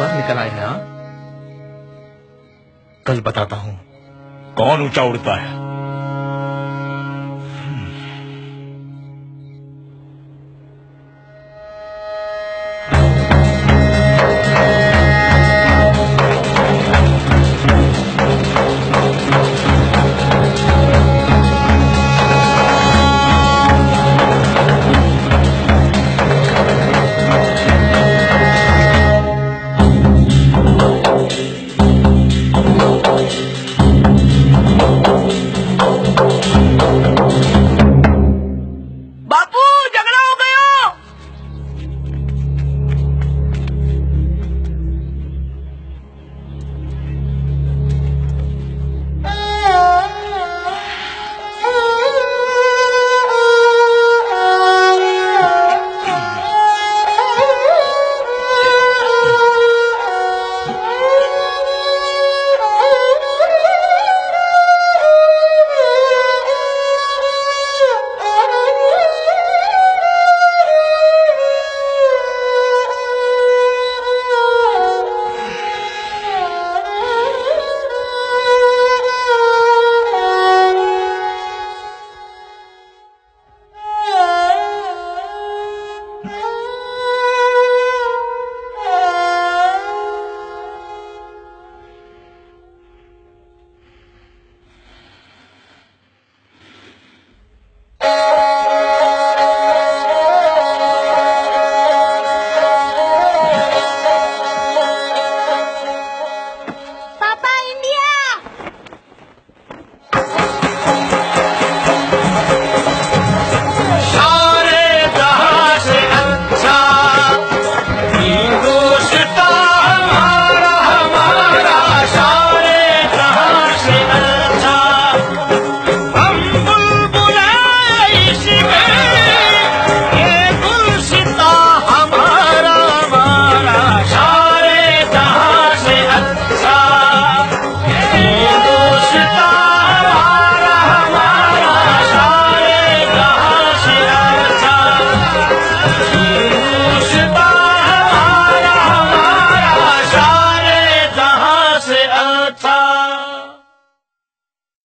बाहर निकल आए हैं कल बताता हूँ। कौन ऊँचा उड़ता है?